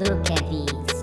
Look at these.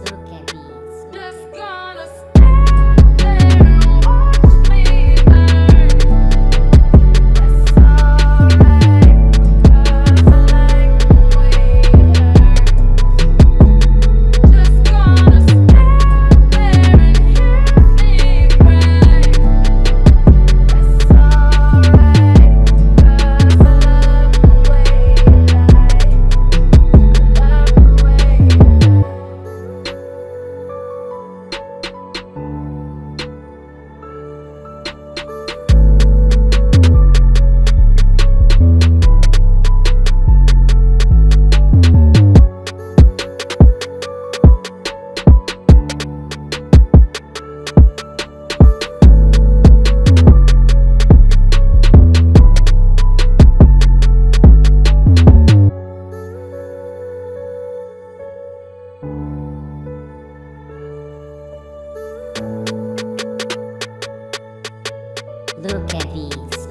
Look at these.